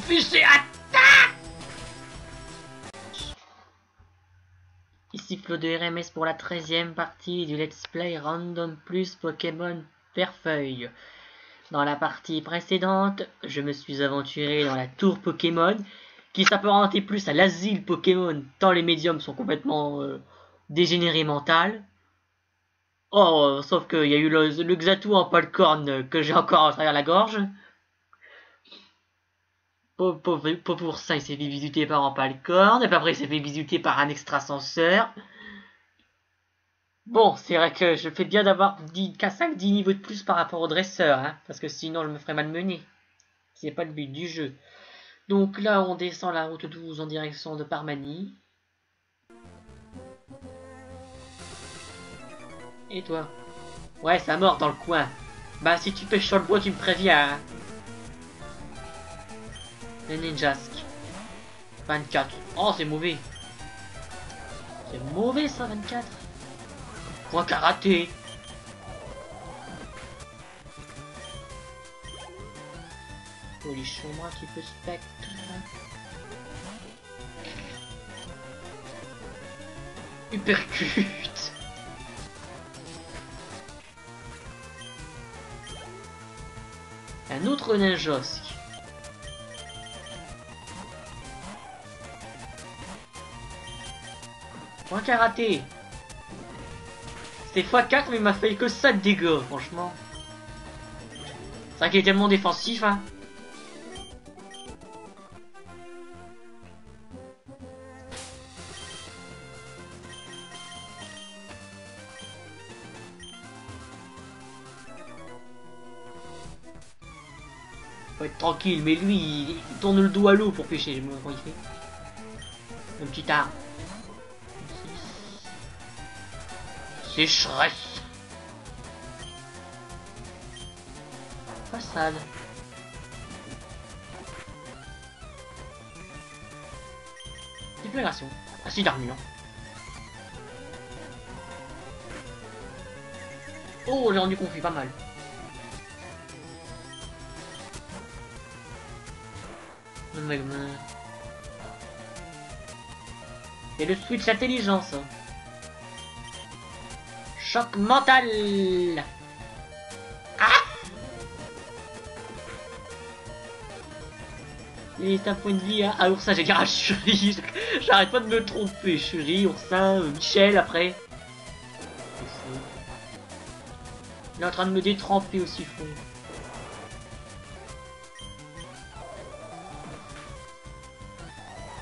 Fiché attaque Ici Flo de RMS pour la 13e partie du Let's Play Random Plus Pokémon Perfeuille. Dans la partie précédente, je me suis aventuré dans la tour Pokémon, qui s'apparentait plus à l'asile Pokémon, tant les médiums sont complètement euh, dégénérés mental. Oh, sauf qu'il y a eu le, le Xatu en polcorn que j'ai encore à travers la gorge. Pauvre, pour ça, il s'est fait visiter par un palcorne, et puis après il s'est fait visiter par un extrasenseur. Bon, c'est vrai que je fais bien d'avoir 5 10 niveaux de plus par rapport au dresseur, hein, parce que sinon je me ferais malmener. C'est pas le but du jeu. Donc là, on descend la route 12 en direction de Parmanie. Et toi? Ouais, ça mort dans le coin. Bah, si tu pêches sur le bois, tu me préviens. Hein. Le Ninjask. 24. Oh, c'est mauvais. C'est mauvais, ça, 24. Point karaté. Polichon-moi un petit peu spectre. Hypercute. Un autre Ninjask. Point karaté. C'était x4 mais il m'a fait que ça de dégâts, franchement. C'est vrai qu'il est tellement défensif, hein. Faut être tranquille, mais lui, il, tourne le dos à l'eau pour pêcher, je me fait. Un petit arbre. Sécheresse. Façade. Déflagration. Acide d'armure. Oh, j'ai rendu confus, pas mal. Et le switch intelligence. Choc mental Ah Et c'est un point de vie hein. Ah, Oursin, j'ai Churi J'arrête pas de me tromper. Churi, Oursin, Michel, après. Il est en train de me détremper au siphon.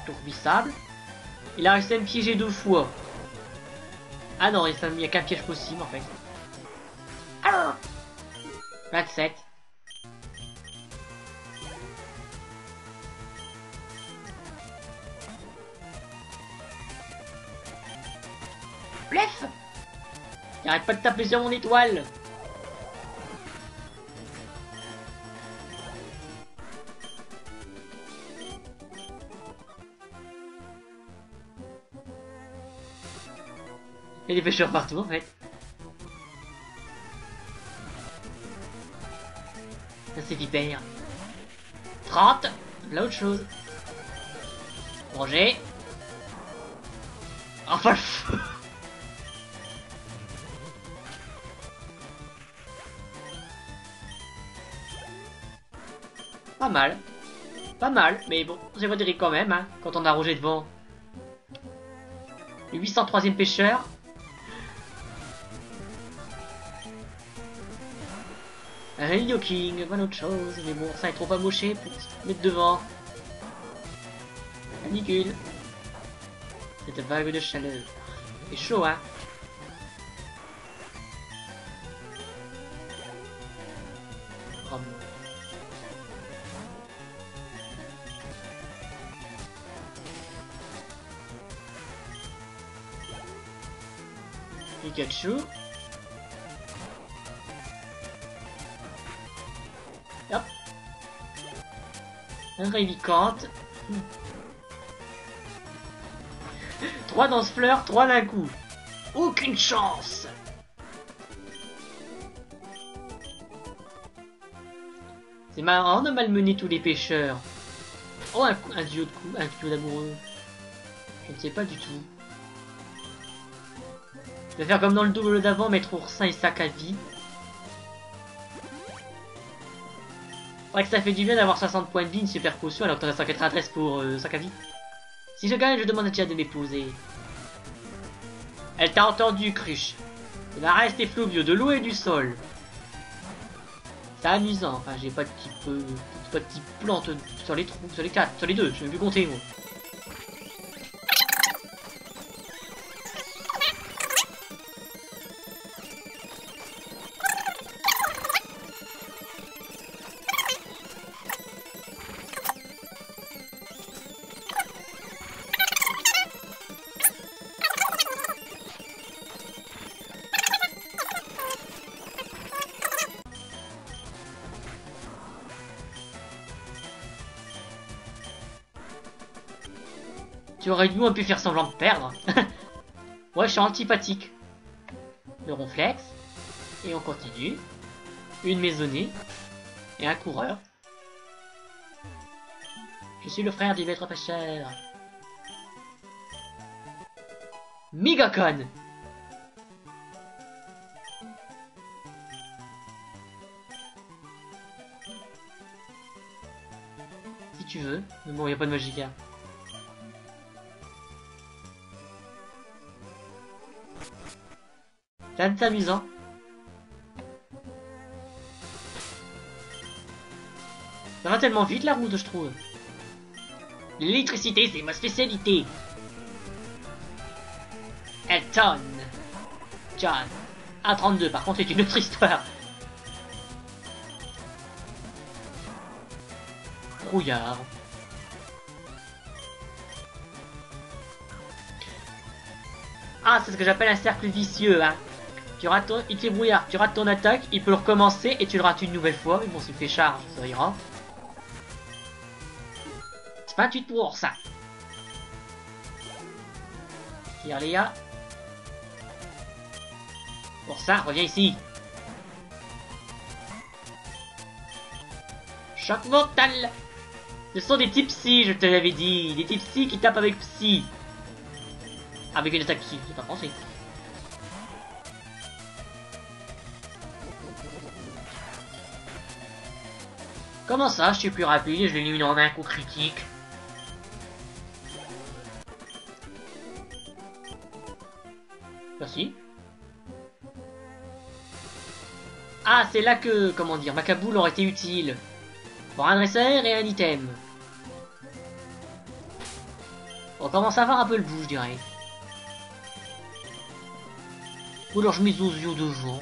Tourbissable. Il a réussi à me piéger deux fois. Ah non, il n'y a qu'un piège possible en fait. Alors 27. Blef J'arrête pas de taper sur mon étoile Il y a des pêcheurs partout en fait. Ça c'est vipère. 30 Là autre chose. Roger. Enfin le Pas mal. Pas mal, mais bon, c'est modéré quand même, hein, quand on a Roger devant. Le 803ème pêcheur, Un King, voilà autre chose, mais bon, ça est trop amoché pour se mettre devant. Canicule. Cette vague de chaleur. C'est chaud, hein. Pikachu. Un Révicante. Trois danse-fleurs, trois d'un coup. Aucune chance C'est marrant de malmener tous les pêcheurs. Oh, un, un duo de coups, un duo d'amoureux. Je ne sais pas du tout. Je vais faire comme dans le double d'avant, mettre oursin et sac à vie. Ouais que ça fait du bien d'avoir 60 points de vie, une super potion, alors que t'en as 193 pour euh, sac à vie. Si je gagne, je demande à Tia de m'épouser. Elle t'a entendu, cruche. Il va rester Fluvio de l'eau et du sol. C'est amusant, enfin j'ai pas de type, euh, pas de type plante sur les trous, sur les quatre, sur les deux, je vais plus compter moi. Aurais dû pu faire semblant de perdre. ouais, je suis antipathique. Le ronflex. Et on continue. Une maisonnée. Et un coureur. Je suis le frère du maître pêcheur. Migacon Si tu veux. Mais bon, il a pas de Magica. C'est amusant. Ça va tellement vite la route, je trouve. L'électricité, c'est ma spécialité. Elton. John. A32, par contre, c'est une autre histoire. Brouillard. Ah, c'est ce que j'appelle un cercle vicieux, hein. Tu rates ton... Il te fait brouillard, tu rates ton attaque, il peut le recommencer et tu le rates une nouvelle fois, mais bon, s'il fait charge, ça ira. C'est 28 pour ça. Tire Léa. Pour ça, reviens ici. Choc mental Ce sont des types psy, je te l'avais dit. Des types psy qui tapent avec psy. Avec une attaque psy, c'est pas français. Comment ça, je suis plus rapide et je l'élimine en un coup critique Merci. Ah, c'est là que, comment dire, ma caboule aurait été utile. Pour un dresseur et un item. On commence à avoir un peu le bout, je dirais. Ou alors je mets aux yeux devant.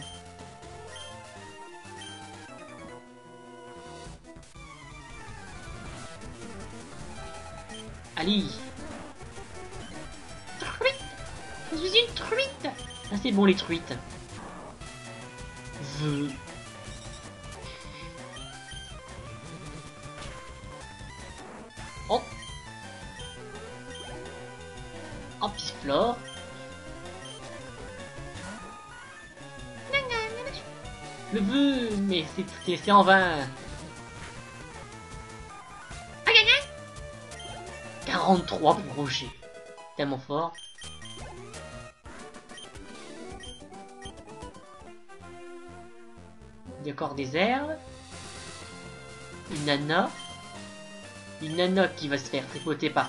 Allez. Truite. Je suis une truite. Ah c'est bon les truites. Veu. Oh. Oh Pisflore Le vœu Mais c'est en vain 43 pour Roger. Tellement fort. Décor des herbes. Une nana. Une nana qui va se faire tripoter par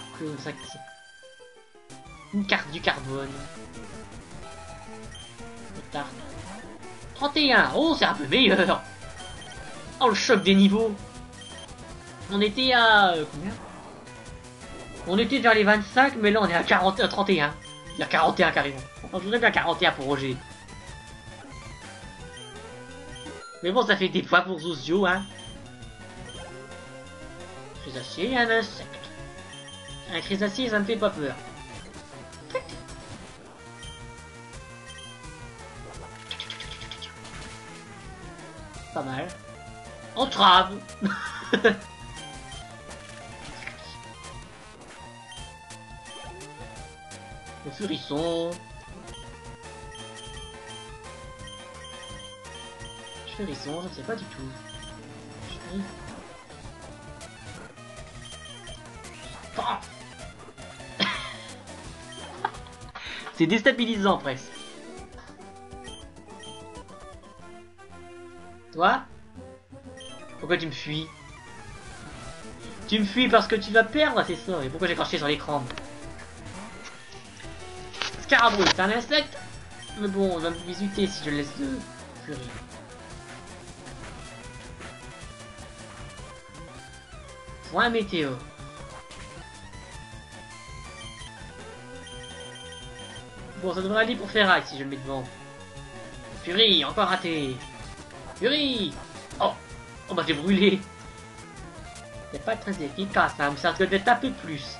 Une carte du carbone. 31 Oh, c'est un peu meilleur Oh, le choc des niveaux On était à... Euh, combien? On était vers les 25, mais là on est à 40, 31. Il y a 41 carrément. On voudrait bien 41 pour Roger. Mais bon, ça fait des fois pour Zozio, hein. Crésacier et un insecte. Un crésacier, ça me fait pas peur. Pas mal. Entrave Furisson. Furisson, je ne sais pas du tout. C'est déstabilisant presque. Toi? Pourquoi tu me fuis? Tu me fuis parce que tu vas perdre, c'est ça. Et pourquoi j'ai craché sur l'écran? Scarabouille, c'est un insecte Mais bon, on va me visiter si je laisse de furie. Point météo. Bon, ça devrait aller pour Ferraille si je le mets devant. Fury, encore raté. Fury Oh Oh bah j'ai brûlé C'est pas très efficace, hein, ça risque un peu plus.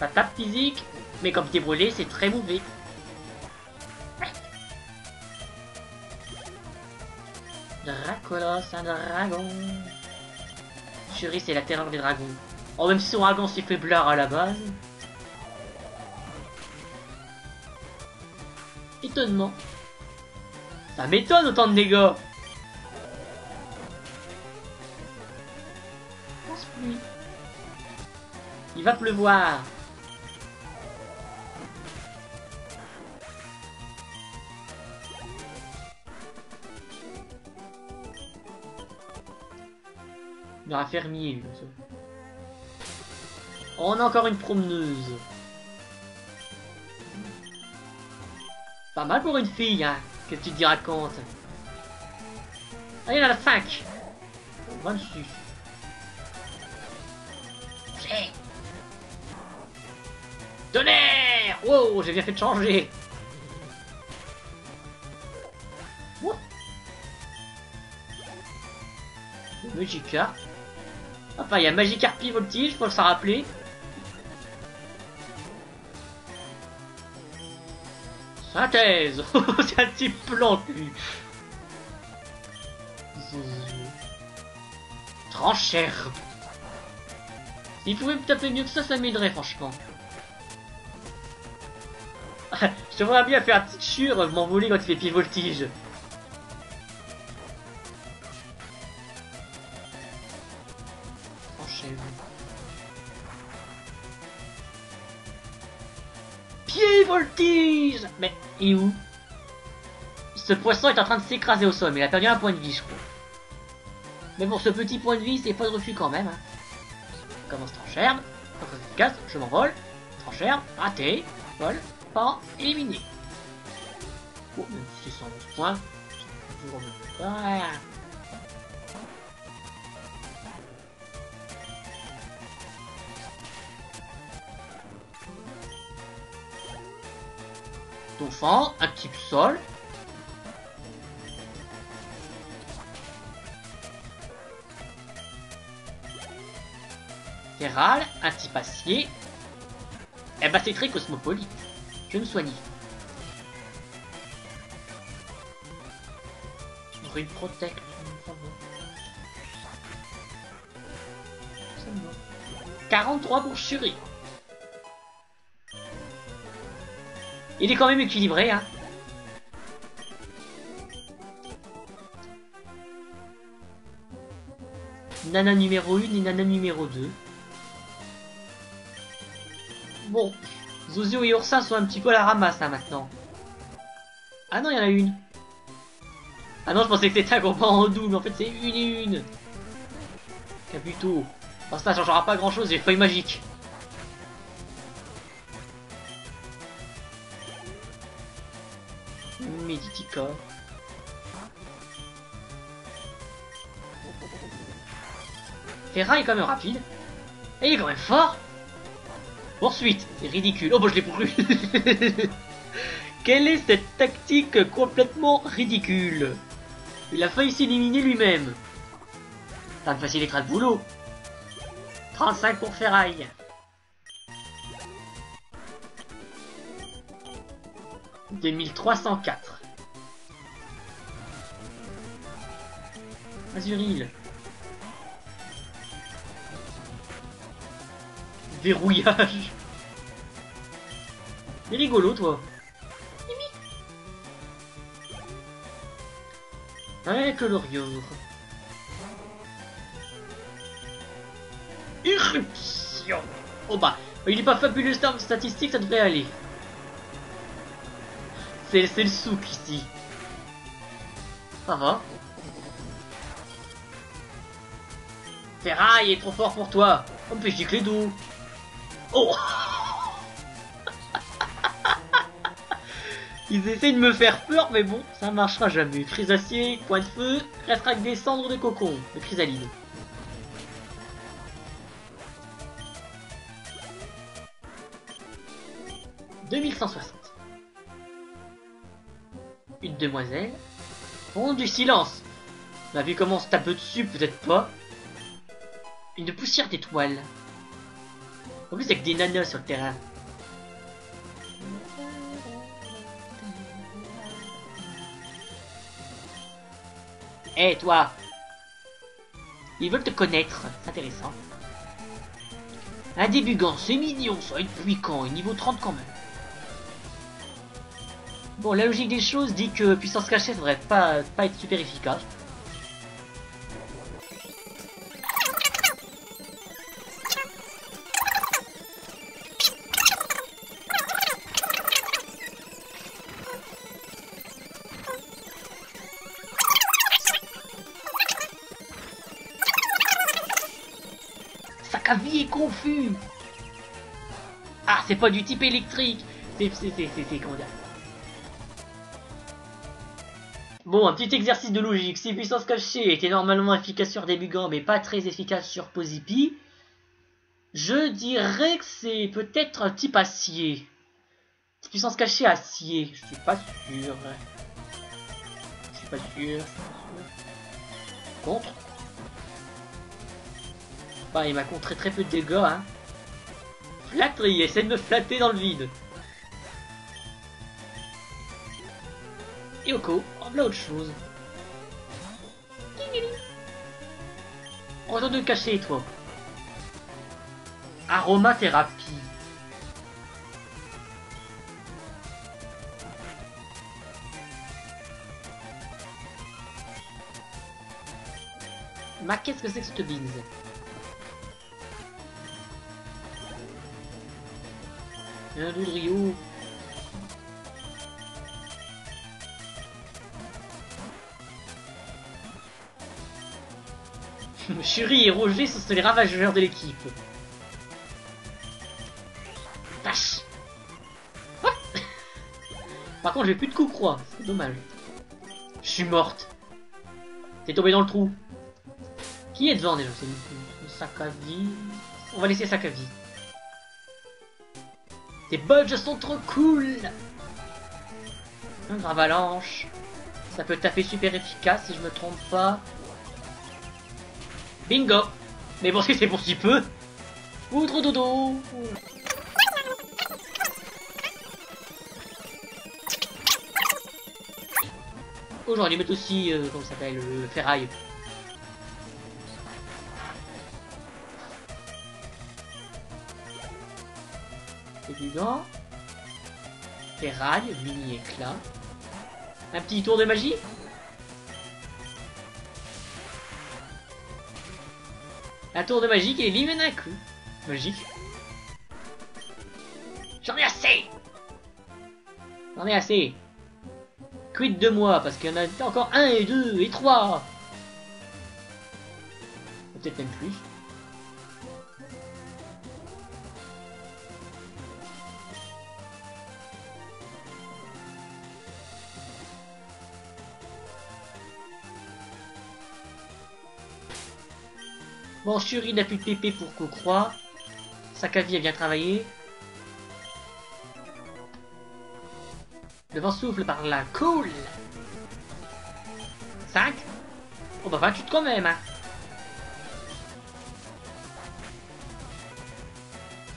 Ça tape physique, mais comme t'es brûlé, c'est très mauvais. Dracolos, un dragon. Fury, c'est la terreur des dragons. Oh, même si son dragon s'est faiblard à la base. Étonnement. Ça m'étonne autant de dégâts. Il va pleuvoir. Il y fermier. On a encore une promeneuse. Pas mal pour une fille, hein. Qu'est-ce que tu te racontes Allez, on a la 5. 26. Tonnerre Wow, j'ai bien fait de changer. Magikarp. Enfin, il y a Magikarp Voltige, faut s'en rappeler. Synthèse C'est un petit plante, lui Tranchère S'il pouvait me taper mieux que ça, ça m'aiderait, franchement. Je voudrais bien faire un petit m'envoler quand il fait pied voltige. Est où? Ce poisson est en train de s'écraser au sol, mais il a perdu un point de vie, je crois. Mais pour ce petit point de vie, c'est pas de refus quand même. Hein. Commence tranchère, très efficace, je m'envole. Tranchère, raté, vol, pas éliminé. Bon, même si c'est 111 points, c'est toujours mieux. Un type sol. Terral, un type acier. Eh bah c'est très cosmopolite. Je me soigne. Rue Protect, ça va. Ça me va. 43 pour Shuri. Il est quand même équilibré, hein. Nana numéro 1 et Nana numéro 2. Bon, Zozio et Ursa sont un petit peu à la ramasse, là, maintenant. Ah non, il y en a une. Ah non, je pensais que c'était un combat en double, mais en fait c'est une et une. Caputo. Bon, ça changera pas grand chose, j'ai feuille magique. corps. Ferra est quand même rapide. Et il est quand même fort. Poursuite, c'est ridicule. Oh bah je l'ai pourru. Quelle est cette tactique complètement ridicule? Il a failli s'éliminer lui-même. Ça me facilitera le boulot. 35 pour ferraille. « 2304. Azuril. Verrouillage. Il est rigolo, toi. Avec le. Irruption Oh bah, il est pas fabuleux statistique, ça devrait aller. C'est le souk ici. Ça va. Ferraille est trop fort pour toi. On fait gicler d'où Oh Ils essaient de me faire peur, mais bon, ça marchera jamais. Frise acier, point de feu, restera que des cendres de cocon, de chrysalide. « 2160. Une demoiselle. Oh, du silence On a vu comment on se tape dessus, peut-être pas. Une poussière d'étoiles. En plus, avec des nanas sur le terrain. Hé, toi Ils veulent te connaître, c'est intéressant. Un débugant, c'est mignon, ça va être puissant, et niveau 30 quand même. Bon, la logique des choses dit que puissance cachée, ça devrait pas, pas être super efficace. Ah, c'est pas du type électrique C'est... c'est... c'est... c'est... comment dire Bon, un petit exercice de logique. Si puissance cachée était normalement efficace sur Débugant, mais pas très efficace sur Posipi, je dirais que c'est peut-être un type acier. Puissance cachée acier, je suis pas sûr. Je suis pas sûr. Contre bah, il m'a contré très peu de dégâts, hein. Flatterie, essaie de me flatter dans le vide. Yoko, en voilà autre chose. Retour de cacher, toi. Aromathérapie. Ma qu'est-ce que c'est que cette bise? Un Rio. Shuri et Roger sont les ravageurs de l'équipe. Tâche Par contre, j'ai plus de coups croix, c'est dommage. Je suis morte. T'es tombé dans le trou. Qui est devant déjà? C'est vie. On va laisser sac Tes budges sont trop cool Un avalanche. Ça peut taper super efficace si je me trompe pas. Bingo Mais bon, si c'est pour si peu Outre dodo Oh, j'aurais dû aussi, euh, comment ça s'appelle, le ferraille. Ferraille, mini éclat. Un petit tour de magie Un tour de magie qui élimine un coup. Magique. J'en ai assez J'en ai assez Quid de moi, parce qu'il y en a encore un et deux et trois Peut-être même plus. Bon, Shuri n'a plus de PP pour qu'on croit. Sakavi a bien travaillé. Le vent souffle par là. Cool 5 Oh bah 28 quand même hein.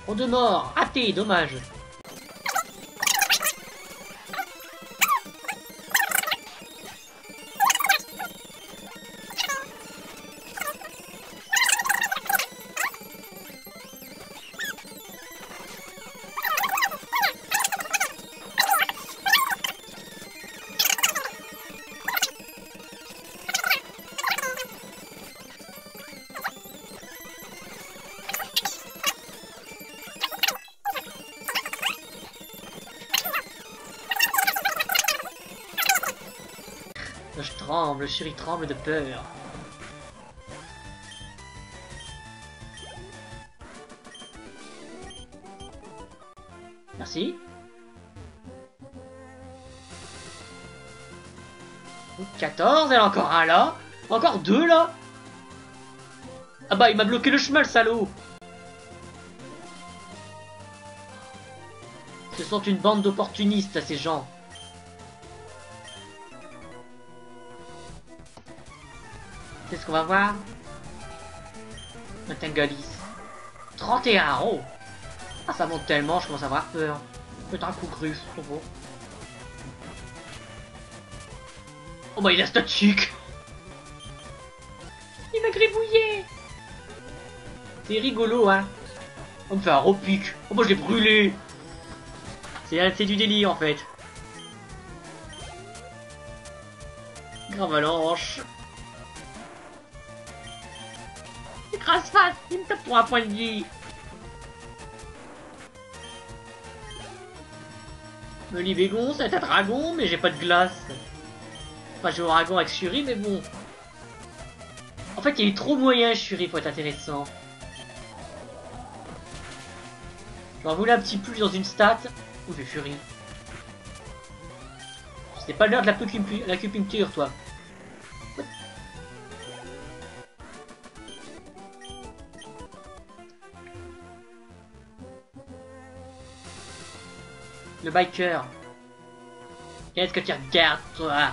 On de mort Raté, dommage tremble, chérie tremble de peur. Merci. 14, elle a encore un là. Encore deux là. Ah bah il m'a bloqué le chemin le salaud. Ce sont une bande d'opportunistes ces gens. C'est ce qu'on va voir? Matangalis. 31, oh Ah ça monte tellement, je commence à avoir peur. Un coup cru, trop beau. Oh bah il a chic. Il m'a gribouillé. C'est rigolo hein. On me fait un repic Oh bah je l'ai brûlé. C'est du délire en fait. Grave Écrase face Il me tape pour un point de vie Me Bégon, c'est un dragon, mais j'ai pas de glace. Enfin, j'ai dragon avec Shuri, mais bon. En fait, il eu trop moyen Shuri pour être intéressant. J'en voulais un petit plus dans une stat. Ou de Fury. C'est pas l'heure de l'acupuncture, toi. Le biker. Qu'est-ce que tu regardes, toi?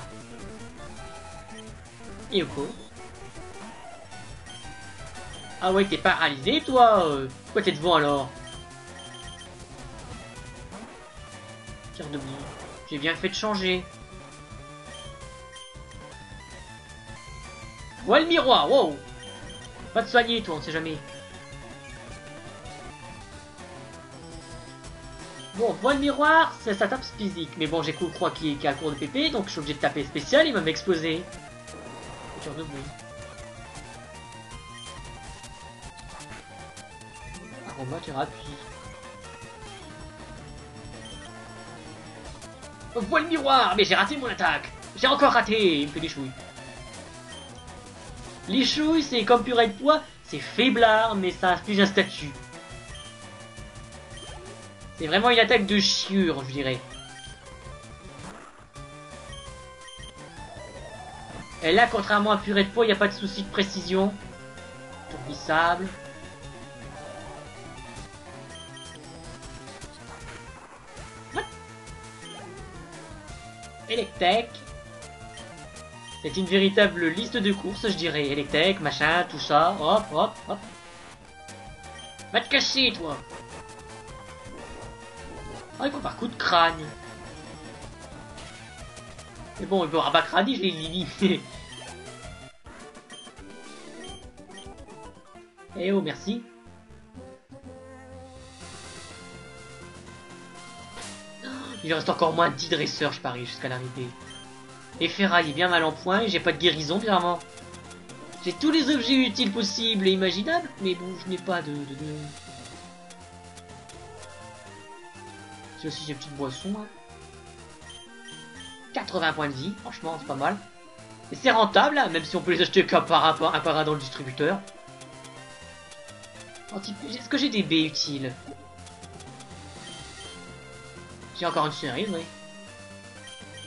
Yoko. Ah ouais, t'es paralysé, toi? Pourquoi t'es devant, alors? Tire debout. J'ai bien fait de changer. Ouais, le miroir, wow Va te soigner, toi, on sait jamais. Bon, voile miroir, ça, ça tape physique. Mais bon, j'ai crois qu'il est a cours de PP, donc je suis obligé de taper spécial, il va m'exploser de bruit. Aromathérapie. Oh, le miroir Mais j'ai raté mon attaque J'ai encore raté Il me fait des chouilles. Les chouilles, c'est comme purée de poids, c'est faiblard, mais ça plus un statut. C'est vraiment une attaque de chiure, je dirais. Et là, contrairement à Purée de Peau, il n'y a pas de souci de précision. Tourbissable. Electek. C'est une véritable liste de courses, je dirais. Electek, machin, tout ça. Hop, hop, hop. Va te casser, toi Ah, il faut par coup de crâne. Mais bon, il peut avoir Bakradi, je l'ai éliminé. Eh oh, merci. Il reste encore moins 10 dresseurs, je parie, jusqu'à l'arrivée. Et Ferraille est bien mal en point, et j'ai pas de guérison, bizarrement. J'ai tous les objets utiles possibles et imaginables, mais bon, je n'ai pas de, Aussi des petites boissons, hein. 80 points de vie, franchement c'est pas mal. Et c'est rentable, hein, même si on peut les acheter qu'un par un, par un dans le distributeur. Est-ce que j'ai des baies utiles? J'ai encore une série, oui.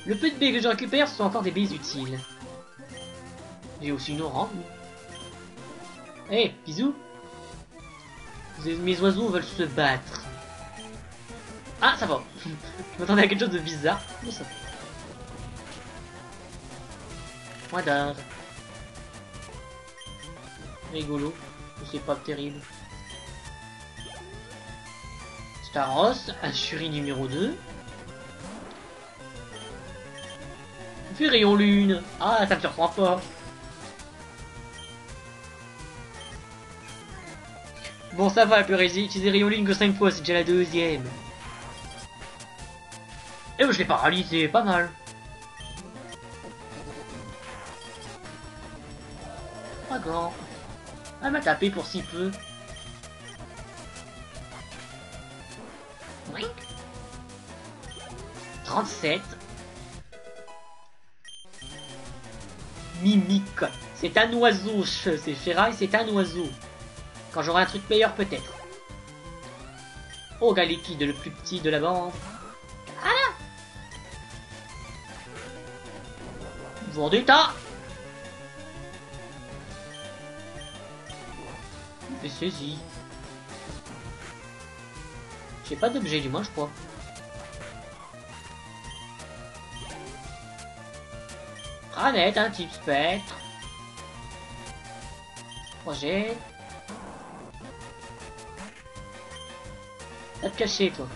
Le peu de baies que je récupère, ce sont encore des baies utiles. J'ai aussi une orange. Eh, hey, bisous Mes oiseaux veulent se battre. Ah, ça va. je m'attendais à quelque chose de bizarre. ça Point Rigolo. C'est pas terrible. Staros, Assurie numéro 2. Fait rayon lune. Ah, ça me surprend pas. Bon, ça va, peu utiliser rayon lune que 5 fois, c'est déjà la deuxième. Et eh, je l'ai paralysé, pas mal. grand. Elle m'a tapé pour si peu. Oui. 37. Mimique. C'est un oiseau, c'est Ferraille, c'est un oiseau. Quand j'aurai un truc meilleur, peut-être. Oh, Galekid, le plus petit de la bande. Vendetta Il fait saisi. J'ai pas d'objet du moins, je crois. Ranette, un type spectre. Projet. Va te cacher, toi.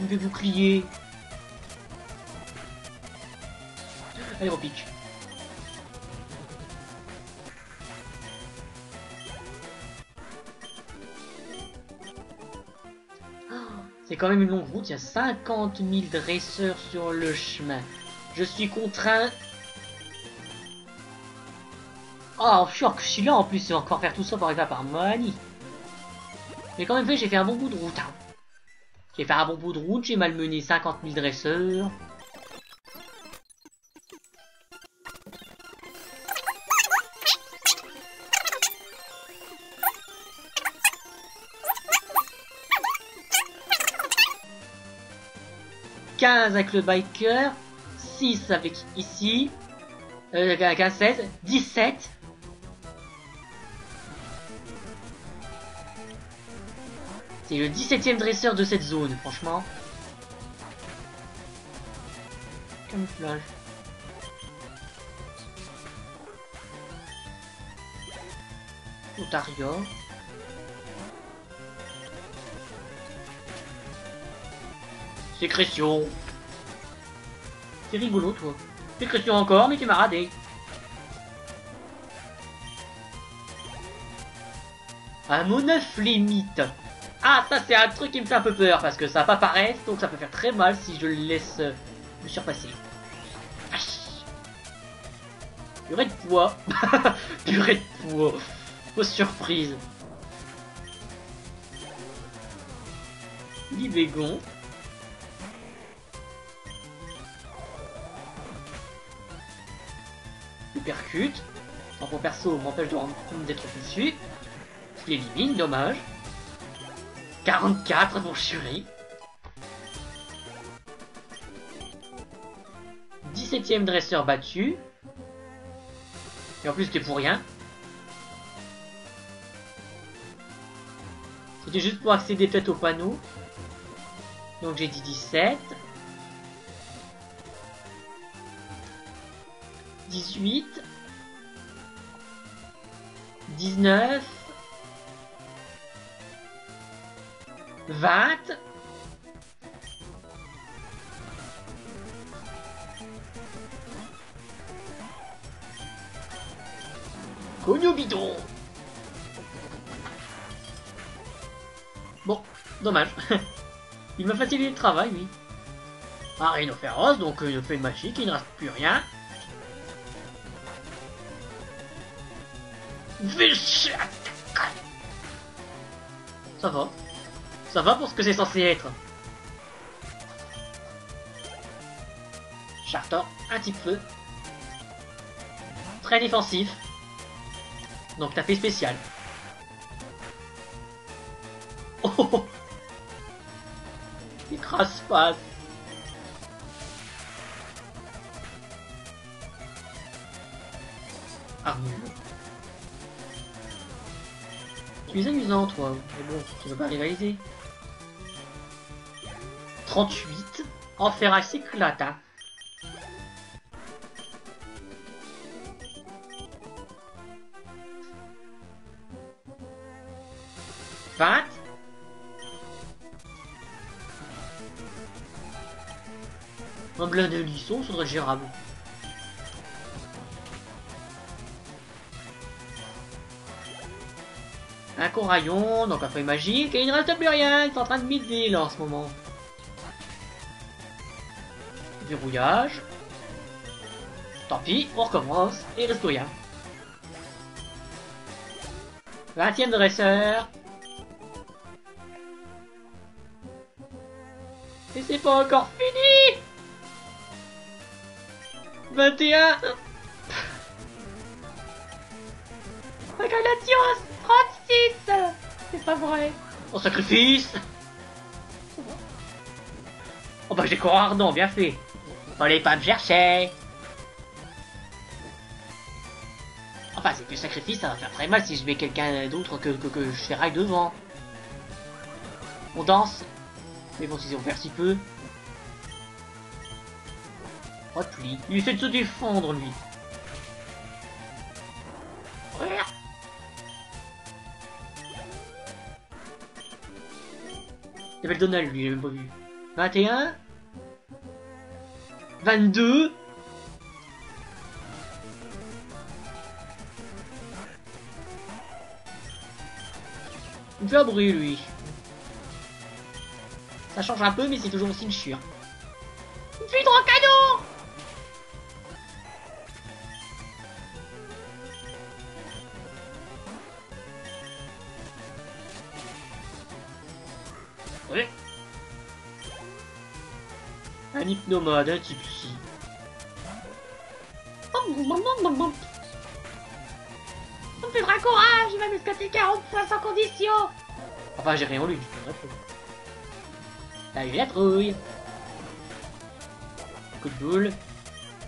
Une bouclier. C'est quand même une longue route, il y a 50 000 dresseurs sur le chemin. Je suis contraint... Oh, je suis là en plus, c'est encore faire tout ça pour arriver à Parmani. Mais quand même fait, j'ai fait un bon bout de route. Hein. J'ai fait un bon bout de route, j'ai malmené 50 000 dresseurs. Avec le biker, 6 avec ici, euh, avec un 16, 17. C'est le 17ème dresseur de cette zone, franchement. Camouflage. Otario. Sécrétion. C'est rigolo, toi. Sécrétion encore, mais tu m'as radé. Neuf limite. Ah, ça c'est un truc qui me fait un peu peur, parce que ça va pas paraître, donc ça peut faire très mal si je le laisse euh, me surpasser. Purée de poids. Purée de poids. Fausse surprise. Libégon. Percute. mon perso m'empêche d'être dessus. Je l'élimine, dommage. 44 pour Shuri. 17ème dresseur battu. Et en plus, c'était pour rien. C'était juste pour accéder peut-être au panneau. Donc j'ai dit 17. 18, 19, 20, Cogno bidon Bon, dommage. il m'a facilité le travail, oui. Ah, Rhino féroce, donc une fait magique, il ne reste plus rien. Ça va. Ça va pour ce que c'est censé être. Charter, un petit peu. Très défensif. Donc tapé spécial. Oh, oh, oh. Écrase pas. Es amusant, toi. Mais bon, tu veux pas rivaliser. 38. En ferraille s'éclate, hein. Vingt. Un blanc de lisson, ça devrait gérable. Coraillon, donc un feuille magique, et il ne reste plus rien, il est en train de miser là en ce moment. Verrouillage. Tant pis, on recommence, et il reste rien. 20 dresseur. Et c'est pas encore fini 21 pas vrai. Oh, sacrifice Oh bah j'ai courant ardent, bien fait Fallait pas me chercher Enfin, c'est plus sacrifice, ça va faire très mal si je mets quelqu'un d'autre que, que, je ferraille devant. On danse Mais bon, si on perd si peu... Repli. Il essaie de se défendre, lui. Le Donald, lui, j'ai même pas vu. 21 22 Il fait un lui. Ça change un peu, mais c'est toujours aussi une chure. Une fuite en cadeau Un hypnomode, un type psy. On me fait courage, il va me scatter 40 fois sans condition Enfin, j'ai rien tout. hein. Là, j'ai la trouille. Coup de boule.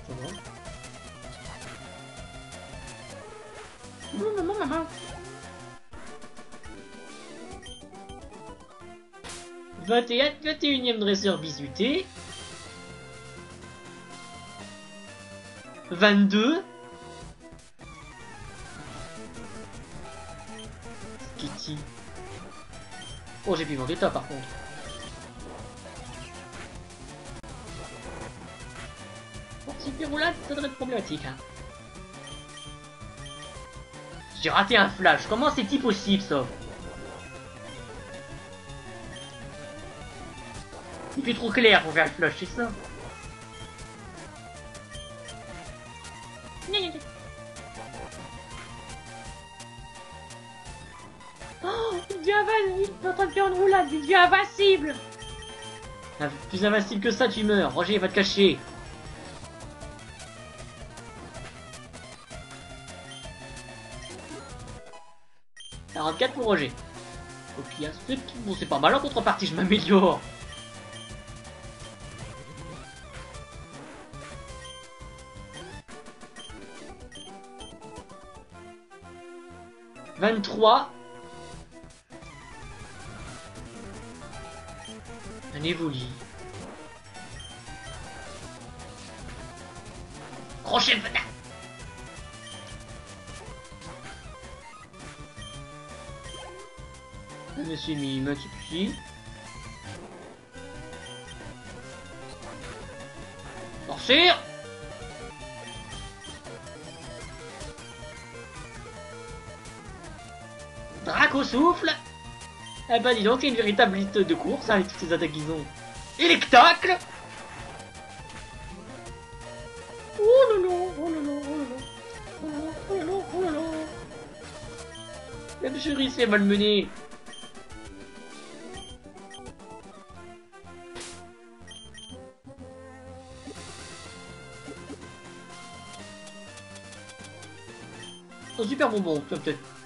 C'est bon. Maman, maman, maman. 21, 21ème dresseur bisuté. 22. Kitty. Oh, j'ai plus Vendetta par contre. Bon, si roulade, ça devrait être problématique. Hein. J'ai raté un flash. Comment c'est-il possible ça? Il fait trop clair pour faire le flash, c'est ça? Invincible Ah, Plus invincible que ça, tu meurs. Roger, va te cacher. « 44 pour Roger. Ok. Bon, c'est pas mal en contrepartie, je m'améliore. Vingt-trois. Un évoli. Crochet vedette Un Monsieur Mime, tu puis. Morsure Draco souffle Eh ben dis donc, c'est une véritable liste de courses hein, avec toutes ces attaques qu'ils ont. Électacle Oh là là, oh là là, oh là là Oh là là, oh là là La bûcherie s'est malmenée Un super bonbon, peut-être.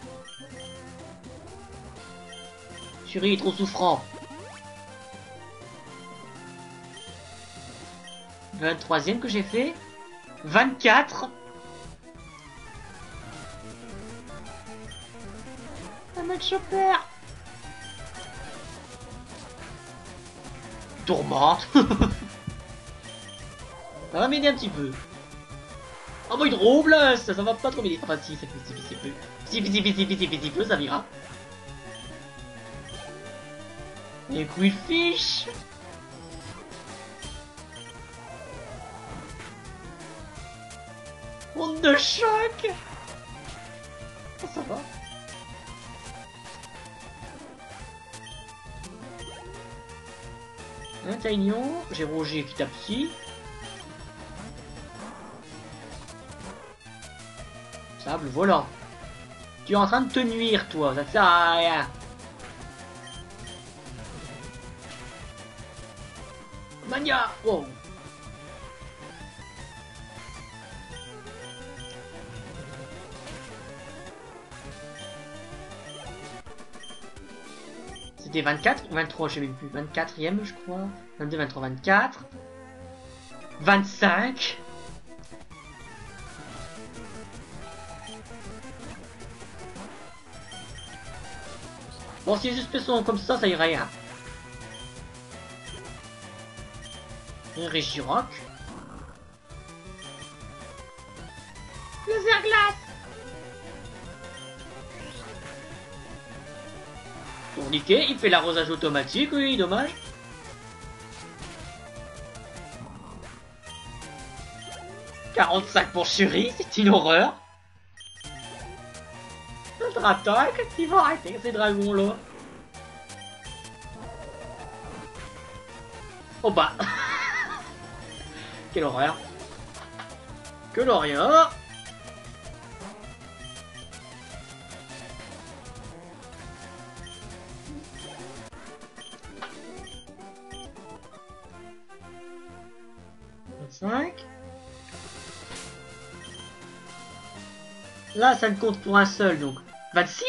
Chérie est trop souffrant. 23ème que j'ai fait. 24 Un mec chopper Tourmente Ça va m'aider un petit peu. Ah bah hydroble, ça, ça va pas trop m'aider. Enfin si, ça fait petit peu. Petit petit petit petit petit peu, ça ira. Et fiche Onde de choc ça va. Un Taignon, j'ai Roger qui tape. Sable, voilà. Tu es en train de te nuire, toi, ça sert à rien. Mania Wow C'était 24 ou 23, je sais même plus. 24ème, je crois. 22, 23, 24. 25 Bon, si les espèces sont comme ça, ça irait. Hein. Un Régiroc. Laser glace Tourniquet, il fait l'arrosage automatique, oui, dommage. « 45 pour Chéri, c'est une horreur. Notre attaque, il va arrêter ces dragons-là. Oh bah Quelle horreur Que l'Orient. Là, ça ne compte pour un seul, donc. 26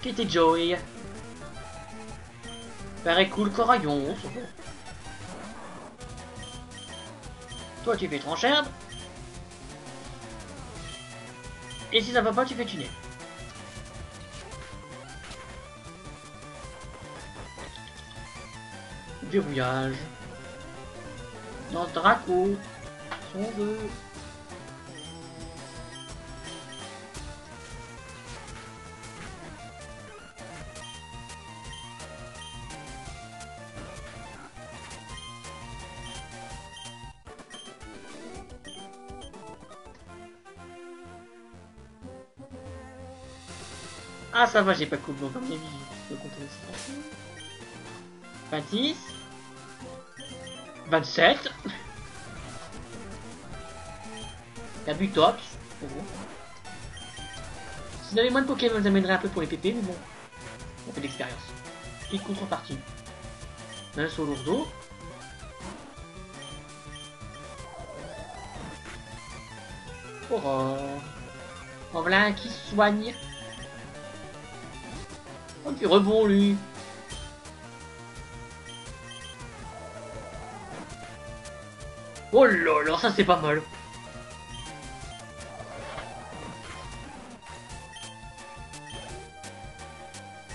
Qui était Joey? Paraît cool coraillon, Toi, tu fais tranchère. Et si ça va pas, tu fais tuner. Verrouillage. Dans Draco. Son veut. Ah ça va, j'ai pas de coup de comme mes Je peux compter ça. 26 27 Kabutox pour vous. Si vous avez moins de Pokémon, ça m'aiderait un peu pour les PP, mais bon. On fait de l'expérience. Petite contrepartie. Un saut lourdeau. Aurore. En voilà un qui soigne. Oh, tu rebond, lui. Oh là là, ça c'est pas mal.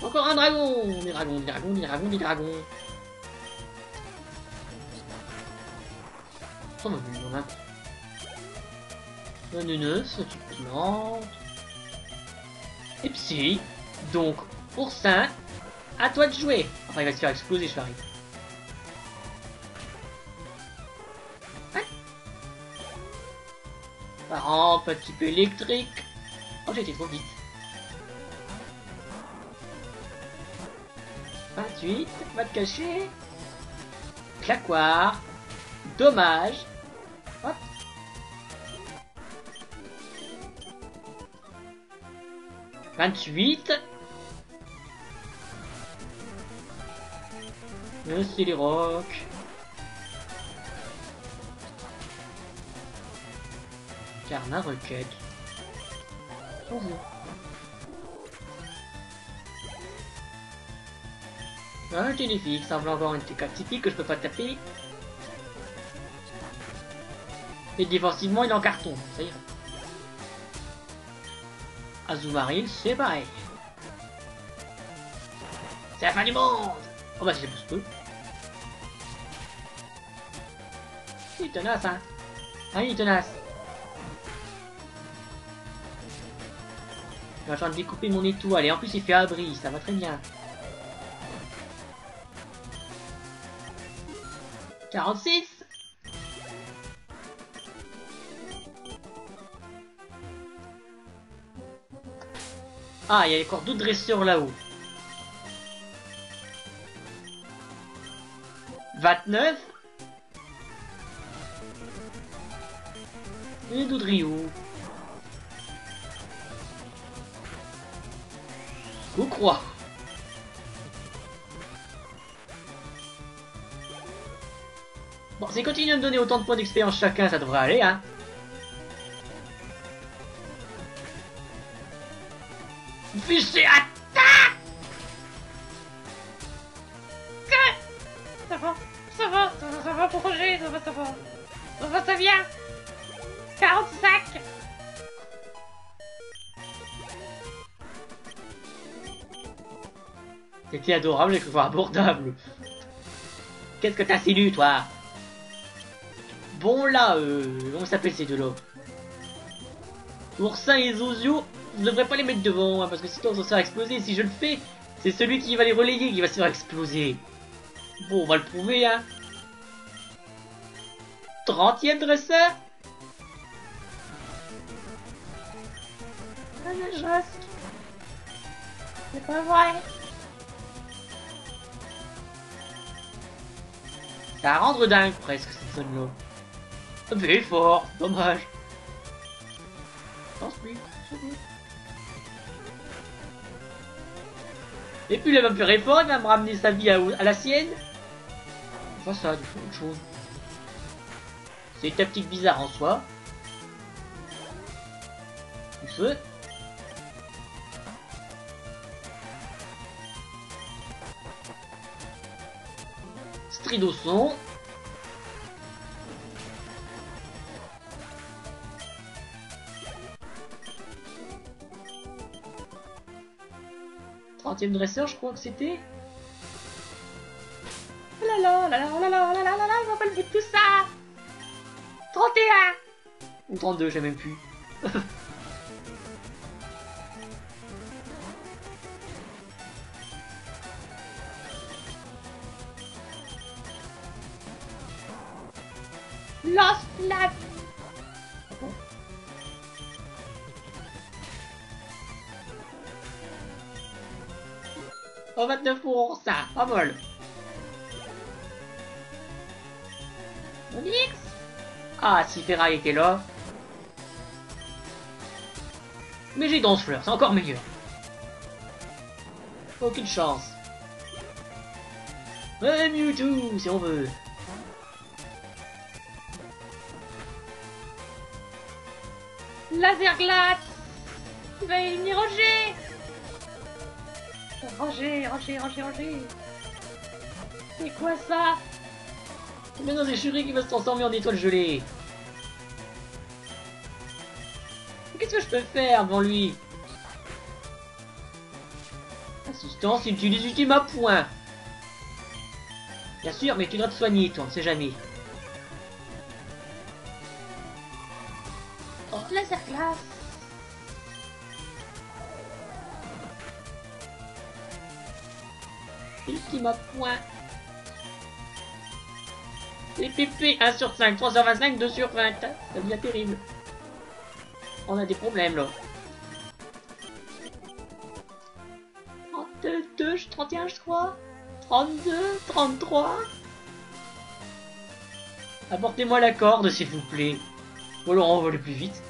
Encore un dragon Des dragons, des dragons, des dragons, des dragons. Oh, mais en a. Un neuf, tu plantes. Et psy. Donc, pour ça, à toi de jouer. Enfin, il va se faire exploser, je parie. Ouais. Par petit peu électrique. Oh, j'ai été trop vite. 28, va te cacher. Claquoir. Dommage. Hop. Vingt-huit. C'est les rocs. Karma requête. Bonjour. Un téléfixe semble avoir une TK typique que je peux pas taper. Et défensivement, il est en carton, ça ira. Azumaril, c'est pareil. C'est la fin du monde Oh bah plus. Il tenace hein. Ah il tenace. Il va en train de découper mon étoile et en plus il fait abri, ça va très bien. 46 Ah, il y a encore d'autres dresseurs là-haut. 29 Et Doudrio. Vous crois Bon, c'est continuer à me donner autant de points d'expérience chacun, ça devrait aller, hein. Fiché attaque C'était adorable et que abordable. Qu'est-ce que t'as si lu, toi? Bon, là, euh, comment s'appelle ces deux-là? Oursin et Zozio, je devrais pas les mettre devant, hein, parce que sinon on va se exploser. Si je le fais, c'est celui qui va les relayer qui va se faire exploser. Bon, on va le prouver, hein. 30ème dresseur? Ah, je reste. C'est pas vrai. Ça rendre dingue presque cette zone-là. Mais fort, dommage. Et puis il va me faire effort, il va me ramener sa vie à, la sienne. Ça. C'est une tactique bizarre en soi. Du feu. Stridosson. Trentième dresseur, je crois que c'était. Oh là là, là, oh oh oh tout ça. 31 Ou 32, j'ai même plus. Ferraille était là. Mais j'ai Danse Fleur, c'est encore meilleur. Aucune chance. Ouais, Mewtwo, si on veut. Laser Glace éliminer Roger Roger, Roger, Roger, Roger C'est quoi ça? Mais non, c'est Shuri qui va se transformer en étoile gelée. Peux faire devant lui Assistance, il utilise ultima point. Bien sûr, mais tu dois te soigner, toi, on sait jamais. Oh, Laser Glace Ultima point. Les PP 1 sur 5, 3 sur 25, 2 sur 20. Ça devient terrible. On a des problèmes là. 32, 31 je crois. 32, 33. Apportez-moi la corde s'il vous plaît. Ou alors on va le plus vite.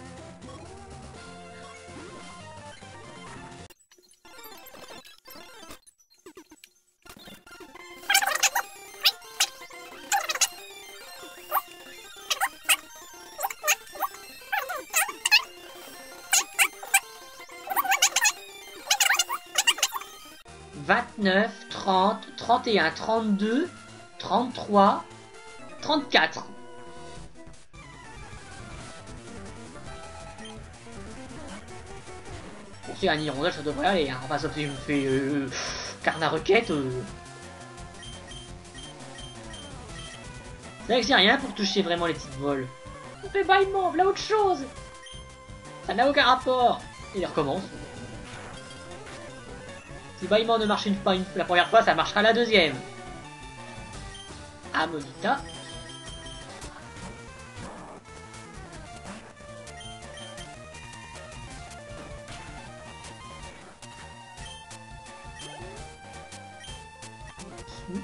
32, 33, 34. Pour faire un hirondelle, ça devrait aller. Hein. Enfin, ça fait, fait euh, carna requête. Euh. C'est vrai que c'est rien pour toucher vraiment les petites vols. Mais bah, il là autre chose Ça n'a aucun rapport Il recommence. Si bâillement ne marche pas une- la première fois, ça marchera la deuxième. Ah, Monita.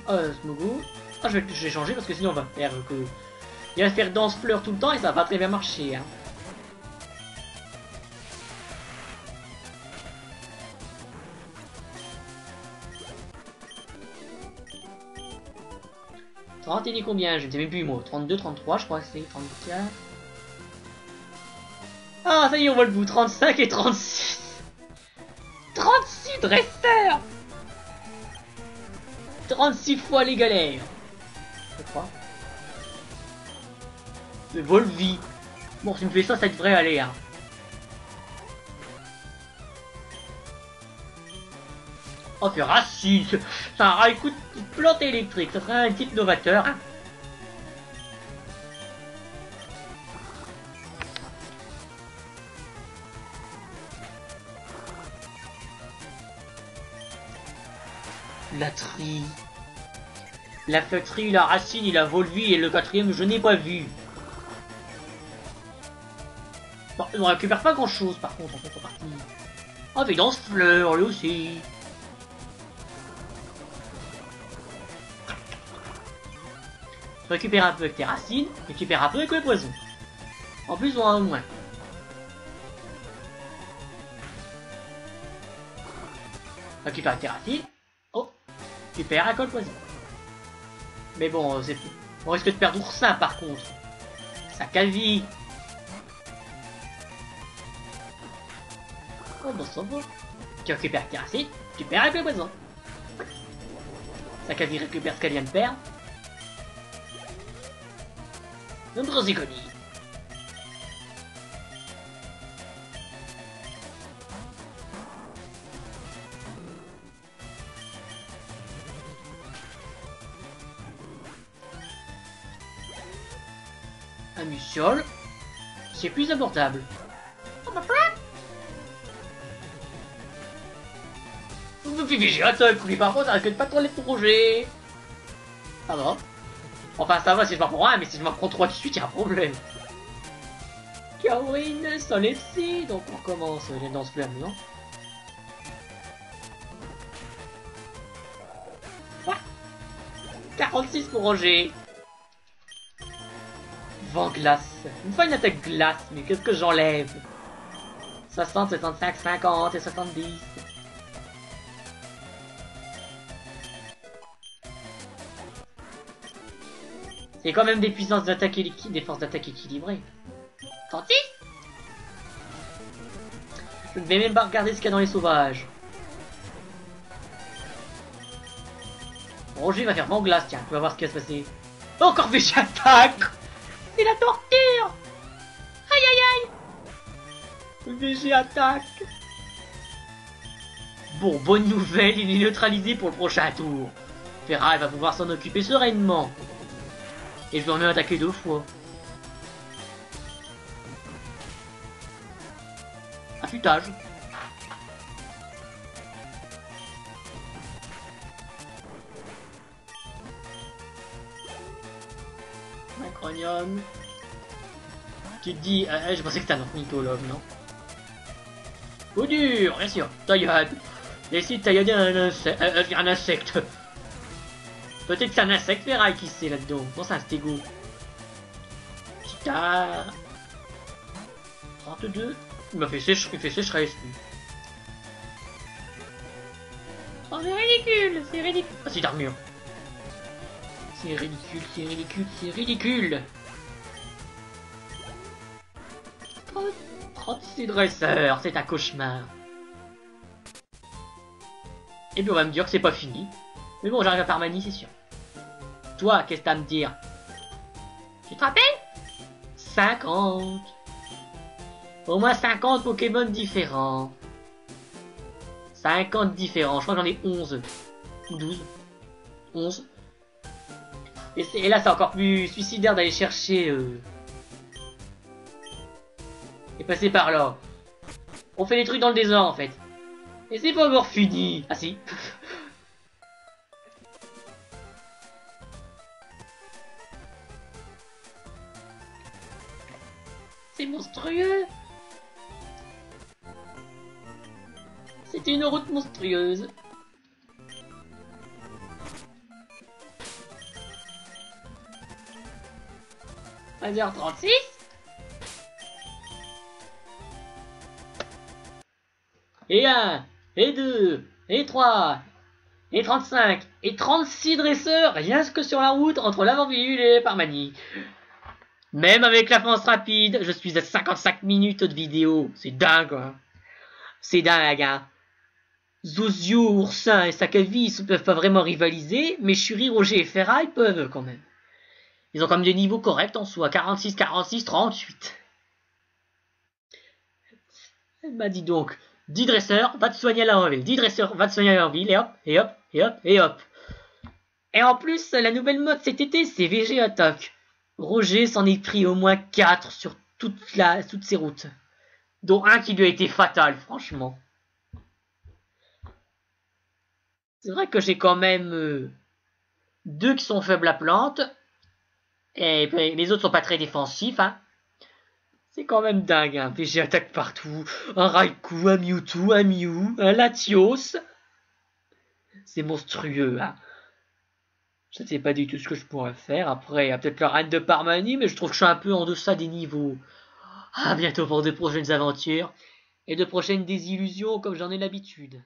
Euh, Smogo. Ah, je vais, je vais changer parce que sinon on va faire que... Il va faire danse fleur tout le temps et ça va pas très bien marcher. Hein. Trente et dit combien? Je ne sais même plus moi. 32, 33, je crois que c'est 34. Ah, ça y est, on voit le bout. 35 et 36. 36 dresseurs 36 fois les galères. Je crois. Le Volvi. Bon, si me fais ça, ça devrait aller, hein. Oh, fait racine Ça un écoute, plante électrique, ça serait un type novateur. hein. La tri. La feuilleterie, la racine, il a Volvi et le quatrième, je n'ai pas vu. Bon, on récupère pas grand chose par contre en contrepartie. Oh, mais dans ce fleur, lui aussi. Tu récupères un peu avec tes racines, perds un peu avec les poisons. En plus, on a un moins. Récupère tes racines. Oh, tu perds un col poison. Mais bon, c'est on risque de perdre oursin par contre. Ça cavie. Oh bon va. Tu récupères tes racines, tu perds avec le poison. Sa cavie récupère ce qu'elle vient de perdre. Nombreuses économies. Un muciole, c'est plus abordable. Vous faites un truc, lui par contre, ça risque de pas trop les projets. Ça va. Enfin, ça va si je m'en prends un, mais si je m'en prends trois de suite, y a un problème. Kaorine, Solepsi, donc on recommence les danses plus amusant. Ouais. 46 pour Roger. Vent glace. Une fois une attaque glace, mais qu'est-ce que j'enlève? 60, 65, 50 et 70. C'est quand même des puissances d'attaque des forces d'attaque équilibrées. 36 Je ne vais même pas regarder ce qu'il y a dans les sauvages. Roger va faire vent glace, tiens, tu vas voir ce qui va se passer. Encore VG attaque C'est la torture Aïe aïe aïe VG attaque Bon, bonne nouvelle, il est neutralisé pour le prochain tour. Ferra va pouvoir s'en occuper sereinement. Et je vais en même attaquer deux fois. Affûtage. Macronium. Tu te dis, euh, je pensais que c'était un ornithologue, non? Coup dur, bien sûr, taillade. De taillader un, euh, un insecte. Peut-être que c'est un insecte ferraille qui sait là-dedans. Non, c'est un stégo. Tita. 32. Il m'a fait sécher, il fait sécheresse. Oh, c'est ridicule, c'est ridicule. Ah, c'est d'armure. C'est ridicule, c'est ridicule, c'est ridicule. 30 36 dresseurs, c'est un cauchemar. Et puis on va me dire que c'est pas fini. Mais bon, j'arrive à Parmanie, c'est sûr. Toi, qu'est-ce que t'as à me dire? Tu te rappelles? 50. Au moins 50 Pokémon différents. 50 différents. Je crois que j'en ai 11. Ou 12. 11. Et, là, c'est encore plus suicidaire d'aller chercher... Euh... Et passer par là. On fait des trucs dans le désordre, en fait. Et c'est pas encore fini. Ah si. C'est monstrueux. C'était une route monstrueuse. h 36 Et 1, et 2, et 3, et 35, et 36 dresseurs, rien que sur la route entre l'avant-ville et Parmanie. Même avec la France rapide, je suis à 55 minutes de vidéo. C'est dingue, hein. C'est dingue, hein. Zozio, Oursin et Sakavis ne peuvent pas vraiment rivaliser, mais Shuri, Roger et Ferraille peuvent quand même. Ils ont quand même des niveaux corrects en soi. 46, 46, 38. Bah dis donc, 10 dresseurs, va te soigner à la ville. 10 dresseurs, va te soigner à la ville. Et hop, et hop, et hop, et hop. Et en plus, la nouvelle mode cet été, c'est VG Attack. Roger s'en est pris au moins 4 sur toutes ses routes. Dont un qui lui a été fatal, franchement. C'est vrai que j'ai quand même euh, deux qui sont faibles à plante. Et les autres sont pas très défensifs. Hein. C'est quand même dingue. Un hein. Attaque partout. Un Raikou, un Mewtwo, un Mew, un Latios. C'est monstrueux. Hein. Je sais pas du tout ce que je pourrais faire. Après, il y a peut-être le reine de Parmanie, mais je trouve que je suis un peu en deçà des niveaux. À bientôt pour de prochaines aventures et de prochaines désillusions comme j'en ai l'habitude.